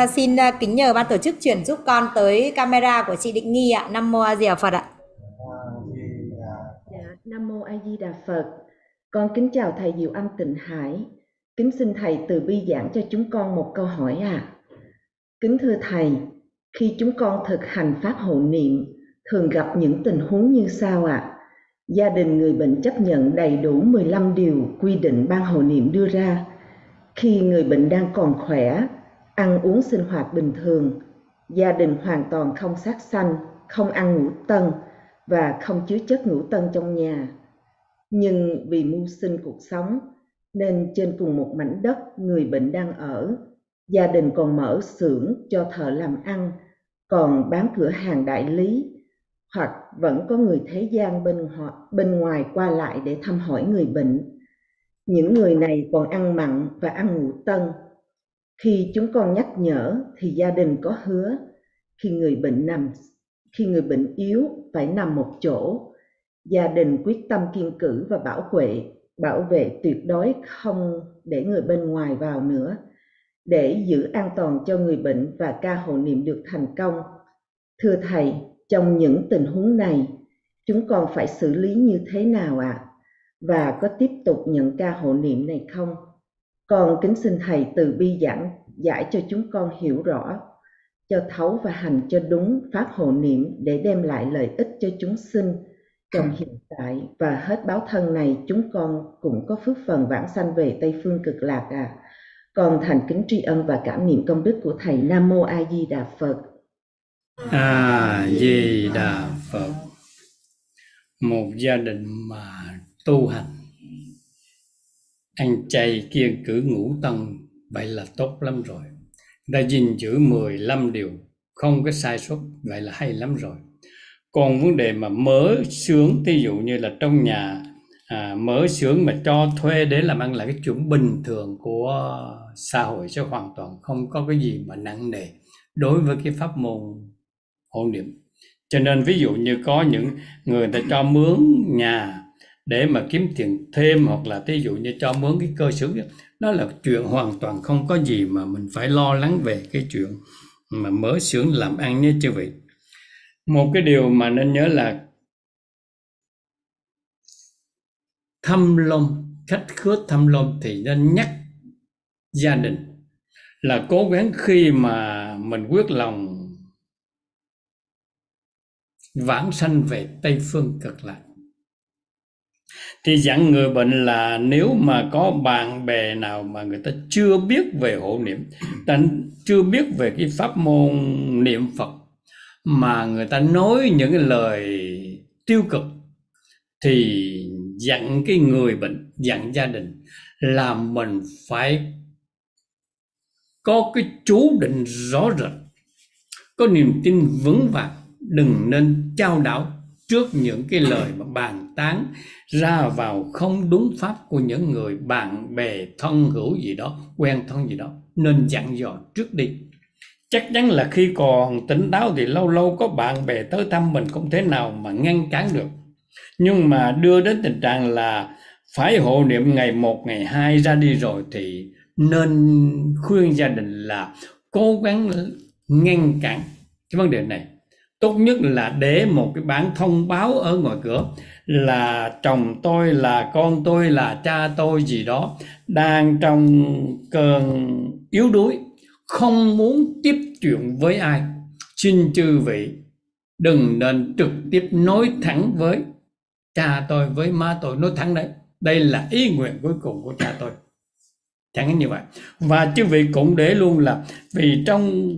À, xin à, kính nhờ ban tổ chức chuyển giúp con tới camera của chị Định Nghi ạ. Nam mô A Di Đà Phật ạ. Dạ, Nam mô A Di Đà Phật. Con kính chào thầy Diệu Âm Tịnh Hải. Kính xin thầy từ bi giảng cho chúng con một câu hỏi ạ. À. Kính thưa thầy, khi chúng con thực hành pháp hộ niệm thường gặp những tình huống như sau ạ. À. Gia đình người bệnh chấp nhận đầy đủ 15 điều quy định ban hộ niệm đưa ra. Khi người bệnh đang còn khỏe, ăn uống sinh hoạt bình thường, gia đình hoàn toàn không sát sanh, không ăn ngũ tân và không chứa chất ngũ tân trong nhà. Nhưng vì mưu sinh cuộc sống nên trên cùng một mảnh đất người bệnh đang ở, gia đình còn mở xưởng cho thợ làm ăn, còn bán cửa hàng đại lý hoặc vẫn có người thế gian bên họ bên ngoài qua lại để thăm hỏi người bệnh. Những người này còn ăn mặn và ăn ngũ tân khi chúng con nhắc nhở thì gia đình có hứa, khi người bệnh nằm, khi người bệnh yếu phải nằm một chỗ. Gia đình quyết tâm kiên cử và bảo vệ bảo vệ tuyệt đối không để người bên ngoài vào nữa. Để giữ an toàn cho người bệnh và ca hộ niệm được thành công. Thưa thầy, trong những tình huống này, chúng con phải xử lý như thế nào ạ? À? và có tiếp tục nhận ca hộ niệm này không? Con kính xin Thầy từ bi giảng giải cho chúng con hiểu rõ, cho thấu và hành cho đúng pháp hộ niệm để đem lại lợi ích cho chúng sinh trong hiện tại và hết báo thân này chúng con cũng có phước phần vãng sanh về Tây Phương cực lạc à. Con thành kính tri ân và cảm niệm công đức của Thầy Nam Mô A Di Đà Phật. A Di Đà Phật. Một gia đình mà tu hành ăn chay kiêng cử ngũ tông vậy là tốt lắm rồi. Đã gìn giữ 15 điều không có sai sót vậy là hay lắm rồi. Còn vấn đề mà mở sướng ví dụ như là trong nhà à, mở sướng mà cho thuê để làm ăn là cái chuyện bình thường của xã hội sẽ hoàn toàn không có cái gì mà nặng nề đối với cái pháp môn hộ niệm. Cho nên ví dụ như có những người ta cho mướn nhà để mà kiếm tiền thêm hoặc là ví dụ như cho mướn cái cơ sở đó là chuyện hoàn toàn không có gì mà mình phải lo lắng về cái chuyện mà mở xưởng làm ăn nhé chư vị. Một cái điều mà nên nhớ là thăm lông, khách khứa thăm lông thì nên nhắc gia đình. Là cố gắng khi mà mình quyết lòng vãng sanh về tây phương cực lạc thì dặn người bệnh là nếu mà có bạn bè nào mà người ta chưa biết về hộ niệm, ta chưa biết về cái pháp môn niệm phật, mà người ta nói những cái lời tiêu cực, thì dặn cái người bệnh, dặn gia đình là mình phải có cái chú định rõ rệt, có niềm tin vững vàng, đừng nên trao đảo trước những cái lời mà bàn tán ra vào không đúng pháp của những người bạn bè, thân hữu gì đó, quen thân gì đó, nên dặn dò trước đi. Chắc chắn là khi còn tỉnh táo thì lâu lâu có bạn bè tới thăm mình không thể nào mà ngăn cản được. Nhưng mà đưa đến tình trạng là phải hộ niệm ngày một, ngày hai ra đi rồi thì nên khuyên gia đình là cố gắng ngăn cản cái vấn đề này tốt nhất là để một cái bản thông báo ở ngoài cửa là chồng tôi là con tôi là cha tôi gì đó đang trong cơn yếu đuối không muốn tiếp chuyện với ai. Xin chư vị đừng nên trực tiếp nói thẳng với cha tôi với má tôi. Nói thẳng đấy đây là ý nguyện cuối cùng của cha tôi. Chẳng như vậy. Và chư vị cũng để luôn là vì trong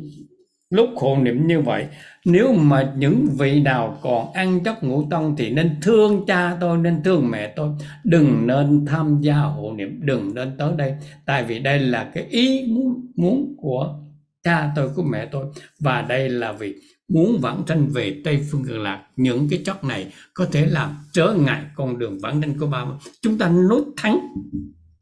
lúc khổ niệm như vậy, nếu mà những vị nào còn ăn chất ngũ tông thì nên thương cha tôi, nên thương mẹ tôi. Đừng nên tham gia hộ niệm, đừng nên tới đây. Tại vì đây là cái ý muốn muốn của cha tôi, của mẹ tôi. Và đây là vì muốn vãng sanh về tây phương cực lạc. Những cái chất này có thể làm trở ngại con đường vãng sanh của ba chúng ta nói thắng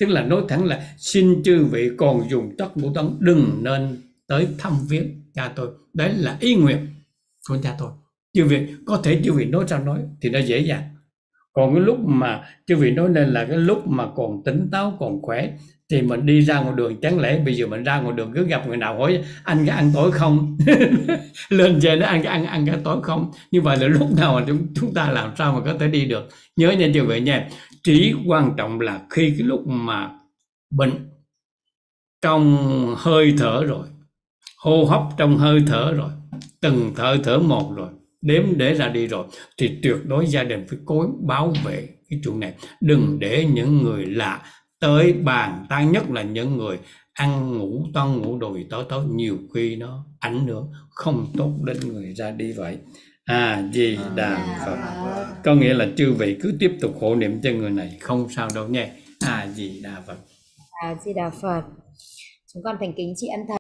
tức là nói thẳng là xin chư vị còn dùng chất ngũ tông đừng nên tới thăm viếng cha tôi đấy là ý nguyện của cha tôi. Chư vị có thể chư vị nói sao nói thì nó dễ dàng. Còn cái lúc mà chư vị nói nên là cái lúc mà còn tỉnh táo còn khỏe thì mình đi ra ngoài đường chẳng lẽ bây giờ mình ra ngoài đường cứ gặp người nào hỏi anh có ăn tối không? Lên về nó ăn ăn ăn cái tối không? Như vậy là lúc nào mà chúng, chúng ta làm sao mà có thể đi được? Nhớ nha chư vị nha chỉ quan trọng là khi cái lúc mà bệnh trong hơi thở rồi hô hấp trong hơi thở rồi từng thở thở một rồi đếm để ra đi rồi. Thì tuyệt đối gia đình phải cố bảo vệ cái chuyện này. Đừng để những người lạ tới bàn tán nhất là những người ăn ngủ toan ngủ đồi tối tối nhiều khi nó ảnh hưởng không tốt đến người ra đi vậy. À di đà phật. Có nghĩa là chư vị cứ tiếp tục hộ niệm cho người này không sao đâu nha à di đà phật. À di đà phật. Chúng con thành kính tri ân thầy